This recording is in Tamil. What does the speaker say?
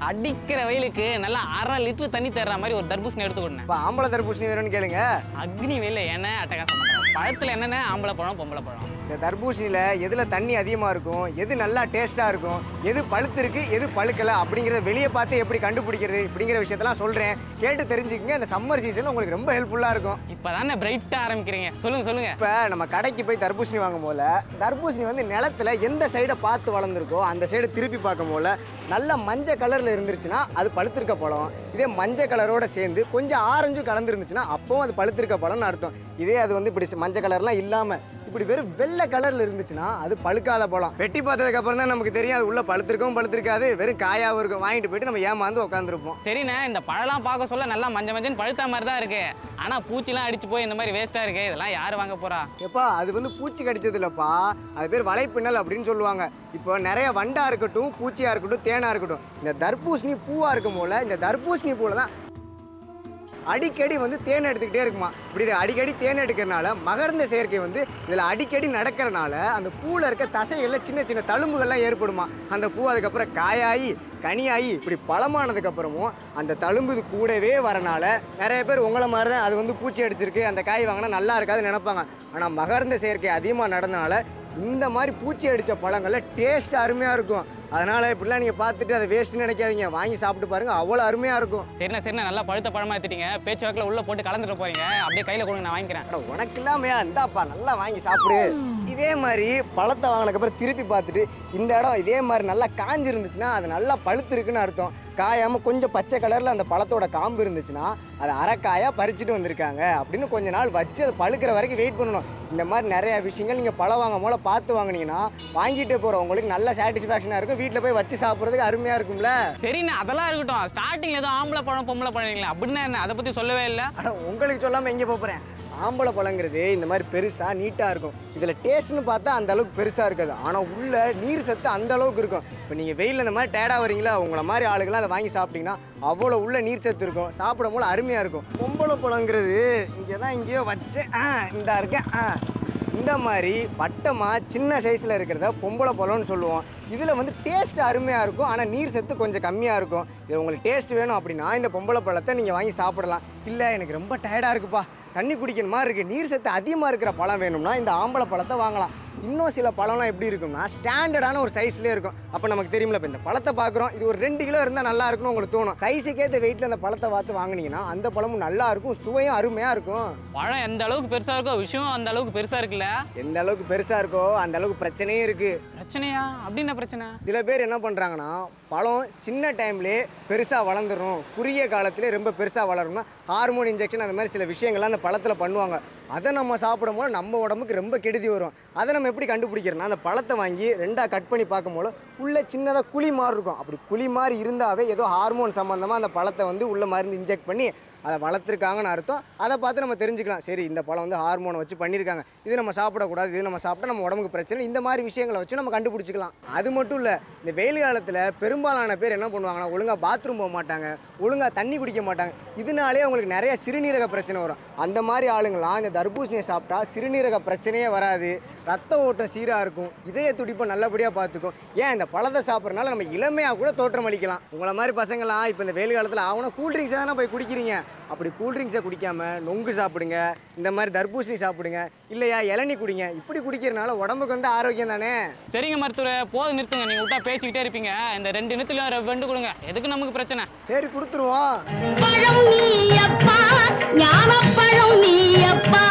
அடிக்கிற வெயிலுக்கு நல்லா அரை லிட்டர் தண்ணி தர்ற மாதிரி ஒரு தர்பூசணி எடுத்து கொடுங்க இப்போ ஆம்பளை தர்பூசணி வேணும்னு கேளுங்க. அக்னி வெயில என்ன அட்டகாசம் பழத்துல என்னென்ன? ஆம்பளை பழம் பொம்பளை பழம். இந்த தர்பூசணியில் எதில் தண்ணி அதிகமாக இருக்கும்? எது நல்லா டேஸ்ட்டாக இருக்கும்? எது பழுத்து இருக்கு எது பழுக்கலை அப்படிங்கிறத வெளியே பார்த்து எப்படி கண்டுபிடிக்கிறது இப்படிங்கிற விஷயத்தெல்லாம் சொல்கிறேன் கேட்டு தெரிஞ்சுக்கங்க. இந்த சம்மர் சீசன் உங்களுக்கு ரொம்ப ஹெல்ப்ஃபுல்லாக இருக்கும். இப்பதானே பிரைட்டா ஆரம்பிக்கிறீங்க? சொல்லுங்க சொல்லுங்க. இப்போ நம்ம கடைக்கு போய் தர்பூசணி வாங்கும் போல தர்பூசணி வந்து நிலத்துல எந்த சைடை பார்த்து வளர்ந்துருக்கோ அந்த சைடை திருப்பி பார்க்கும் போல நல்ல மஞ்சள் கலரில் இருந்துருச்சுன்னா அது பழுத்திருக்க பழம். இதே மஞ்சள் கலரோட சேர்ந்து கொஞ்சம் ஆரஞ்சும் கலந்துருந்துச்சுன்னா அப்பவும் அது பழுத்திருக்க பழம்னு அர்த்தம். இதே அது வந்து இப்படி மஞ்சள் கலர்லாம் இல்லாமல் இப்படி வெறும் வெள்ளை கலர்ல இருந்துச்சுன்னா அது பழுக்காத பழம். வெட்டி பார்த்ததுக்கு அப்புறம் தான் நமக்கு தெரியும் அது உள்ள பழுத்திருக்கவும் பழுத்திருக்காது வெறும் காயாவும் இருக்கும். வாங்கிட்டு போயிட்டு நம்ம ஏமாந்து உட்காந்துருப்போம் சரிண்ணே இந்த பழம்லாம் பார்க்க சொல்ல நல்லா மஞ்சள் மஞ்சள் பழுத்த மாதிரி தான் இருக்கு. ஆனா பூச்சிலாம் அடிச்சு போய் இந்த மாதிரி வேஸ்டா இருக்கு இதெல்லாம் யாரு வாங்க போறா? எப்பா அது வந்து பூச்சி கடிச்சது இல்லப்பா அது பேர் வலைப்பின்னல் அப்படின்னு சொல்லுவாங்க. இப்போ நிறைய வண்டா இருக்கட்டும் பூச்சியா இருக்கட்டும் தேனா இருக்கட்டும் இந்த தர்பூசணி பூவா இருக்கும் போல இந்த தர்பூசணி பூல தான் அடிக்கடி வந்து தேன் எடுத்துக்கிட்டே இருக்குமா? இப்படி அடிக்கடி தேன் எடுக்கிறனால மகர்ந்த செயற்கை வந்து இதில் அடிக்கடி நடக்கிறனால அந்த பூவில் இருக்க தசைகளில் சின்ன சின்ன தழும்புகள்லாம் ஏற்படுமா? அந்த பூ அதுக்கப்புறம் காயாகி கனியாகி இப்படி பழமானதுக்கப்புறமும் அந்த தழும்பு இது கூடவே வரனால நிறைய பேர் உங்களை மாதிரி தான் அது வந்து பூச்சி அடிச்சிருக்கு அந்த காய் வாங்கினா நல்லா இருக்காதுன்னு நினைப்பாங்க. ஆனால் மகர்ந்த செயற்கை அதிகமாக நடந்தனால இந்த மாதிரி பூச்சி அடித்த பழங்கள்ல டேஸ்ட் அருமையாக இருக்கும். அதனால் இப்படிலாம் நீங்கள் பார்த்துட்டு அதை வேஸ்ட்டுன்னு நினைக்காதீங்க. வாங்கி சாப்பிட்டு பாருங்கள் அவ்வளோ அருமையாக இருக்கும். சரிண்ணே சரிண்ணே. நல்லா பழுத்த பழமா எடுத்துட்டீங்க. பேச்சு வாக்கில் உள்ள போட்டு கலந்துட்டு போறீங்க. அப்படியே கையில கொடுங்க நான் வாங்கிக்கிறேன். உனக்கு இல்லாமையா? இந்தாப்பா நல்லா வாங்கி சாப்பிடு. இதே மாதிரி பழத்தை வாங்கினதுக்கப்புறம் திருப்பி பார்த்துட்டு இந்த இடம் இதே மாதிரி நல்லா காஞ்சி இருந்துச்சுன்னா அது நல்லா பழுத்து இருக்குன்னு அர்த்தம். காயாம கொஞ்சம் பச்சை கலரில் அந்த பழத்தோட காம்பு இருந்துச்சுன்னா அது அரைக்காயா பறிச்சுட்டு வந்திருக்காங்க. அப்படின்னு கொஞ்ச நாள் வச்சு அது பழுக்கிற வரைக்கும் வெயிட் பண்ணணும். இந்த மாதிரி நிறைய விஷயங்கள் நீங்கள் பழம் வாங்கும் போல பார்த்து வாங்குனீங்கன்னா வாங்கிட்டு போகிறவங்களுக்கு நல்ல சாட்டிஸ்ஃபேக்ஷனாக இருக்கும். வீட்டில் போய் வச்சு சாப்பிட்றதுக்கு அருமையாக இருக்கும்ல? சரிண்ணே அதெல்லாம் இருக்கட்டும். ஸ்டார்டிங்ல ஏதோ ஆம்பளை பழம் பொம்பளை பழம் அப்படின்னா என்ன? அதை பத்தி சொல்லவே இல்லை. அட உங்களுக்கு சொல்லாமல் எங்கே போகிறேன் ஆம்பளை பழங்கிறது இந்த மாதிரி பெருசாக நீட்டாக இருக்கும். இதில் டேஸ்ட்னு பார்த்தா அந்த அளவுக்கு பெருசாக இருக்காது. ஆனால் உள்ள நீர் சத்து அந்த அளவுக்கு இருக்கும். இப்போ நீங்கள் வெயிலில் இந்த மாதிரி டேடாக வரீங்களா உங்களை மாதிரி ஆளுங்களாம் அதை வாங்கி சாப்பிட்டீங்கன்னா அவ்வளோ உள்ள நீர் சத்து இருக்கும். சாப்பிடும் போது அருமையாக இருக்கும். பொம்பளை பழங்கிறது இங்கே தான் இங்கேயோ வச்சேன். ஆ இந்தா இருக்கேன். ஆ. இந்த மாதிரி வட்டமாக சின்ன சைஸில் இருக்கிறத பொம்பளை பழம்னு சொல்லுவோம். இதில் வந்து டேஸ்ட் அருமையாக இருக்கும். ஆனால் நீர் சத்து கொஞ்சம் கம்மியாக இருக்கும். இது உங்களுக்கு டேஸ்ட் வேணும் அப்படின்னா இந்த பொம்பளை பழத்தை நீங்கள் வாங்கி சாப்பிடலாம். இல்லை எனக்கு ரொம்ப டயர்டாக இருக்குப்பா. தண்ணி குடிக்கணுமா இருக்குது நீர் சத்து அதிகமாக இருக்கிற பழம் வேணும்னா இந்த ஆம்பளை பழத்தை வாங்கலாம். இன்னும் சில பழம்லாம் எப்படி இருக்கும்னா ஸ்டாண்டர்டான ஒரு சைஸ்லேயே இருக்கும். அப்போ நமக்கு தெரியுமில்ல இப்போ இந்த பழத்தை பார்க்குறோம் இது ஒரு ரெண்டு கிலோ இருந்தால் நல்லா இருக்கும்னு உங்களுக்கு தோணும். சைஸுக்கேற்ற வெயிட்டில் அந்த பழத்தை பார்த்து வாங்குனீங்கன்னா அந்த பழமும் நல்லா இருக்கும் சுவையும் அருமையாக இருக்கும். பழம் எந்த அளவுக்கு பெருசா இருக்கோ விஷயம் அந்த அளவுக்கு பெருசா இருக்குல்ல. எந்த அளவுக்கு பெருசாக இருக்கோ அந்த அளவுக்கு பிரச்சனையும் இருக்குது பிரச்சனையா? அப்படி என்ன பிரச்சனை? சில பேர் என்ன பண்ணுறாங்கன்னா பழம் சின்ன டைம்லேயே பெருசாக வளர்ந்துடும் குறுகிய காலத்திலே ரொம்ப பெருசாக வளரணும்னா ஹார்மோன் இன்ஜெக்ஷன் அந்த மாதிரி சில விஷயங்கள்லாம் அந்த பழத்தில் பண்ணுவாங்க. அதை நம்ம சாப்பிடும் போது நம்ம உடம்புக்கு ரொம்ப கெடுதி வரும். அதை நம்ம எப்படி கண்டுபிடிக்கிறோம்னா அந்த பழத்தை வாங்கி ரெண்டாக கட் பண்ணி பார்க்கும்போது உள்ளே சின்னதாக குழி மாதிரி இருக்கும். அப்படி குழி மாதிரி இருந்தாவே ஏதோ ஹார்மோன் சம்மந்தமாக அந்த பழத்தை வந்து உள்ள மருந்து இன்ஜெக்ட் பண்ணி அதை வளர்த்துருக்காங்கன்னு அர்த்தம். அதை பார்த்து நம்ம தெரிஞ்சுக்கலாம். சரி இந்த பழம் வந்து ஹார்மோனை வச்சு பண்ணியிருக்காங்க. இது நம்ம சாப்பிடக்கூடாது இது நம்ம சாப்பிட்டா நம்ம உடம்புக்கு பிரச்சனை. இந்த மாதிரி விஷயங்களை வச்சு நம்ம கண்டுபிடிச்சிக்கலாம். அது மட்டும் இல்லை இந்த வெயில் காலத்தில் பெரும்பாலான பேர் என்ன பண்ணுவாங்கன்னா ஒழுங்காக பாத்ரூம் போக மாட்டாங்க ஒழுங்காக தண்ணி குடிக்க மாட்டாங்க. இதனாலே அவங்களுக்கு நிறைய சிறுநீரக பிரச்சனை வரும். அந்த மாதிரி ஆளுங்களாம் இந்த தர்பூசணியை சாப்பிட்டா சிறுநீரக பிரச்சனையே வராது. ரத்த ஓட்டம் சீராக இருக்கும். இதய துடிப்பை நல்லபடியாக பார்த்துக்கும். ஏன் இந்த பழத்தை சாப்பிட்றதுனால நம்ம இளமையாக கூட தோற்றம் அளிக்கலாம் உங்களை மாதிரி பசங்களாம் இப்போ இந்த வெயில் காலத்தில் ஆகணும் கூல்ட்ரிங்க்ஸ் தானே போய் குடிக்கிறீங்க. அப்படி கூல்ட்ரிங்க்ஸை குடிக்காம நொங்கு சாப்பிடுங்க இந்த மாதிரி தர்பூசணி சாப்பிடுங்க இல்லையா இளநி குடிங்க. இப்படி குடிக்கிறனால உடம்புக்கு வந்து ஆரோக்கியம் தானே? சரிங்க மருத்துவரை போது நிறுத்துங்க. நீங்கள் விட்டா பேசிக்கிட்டே இருப்பீங்க. இந்த ரெண்டு நிறுத்துலையும் ரெண்டு கொடுங்க. எதுக்கு நமக்கு பிரச்சனை? சரி கொடுத்துருவோம். பழம் நீ அப்பா ஞானப்பழம் நீ அப்பா.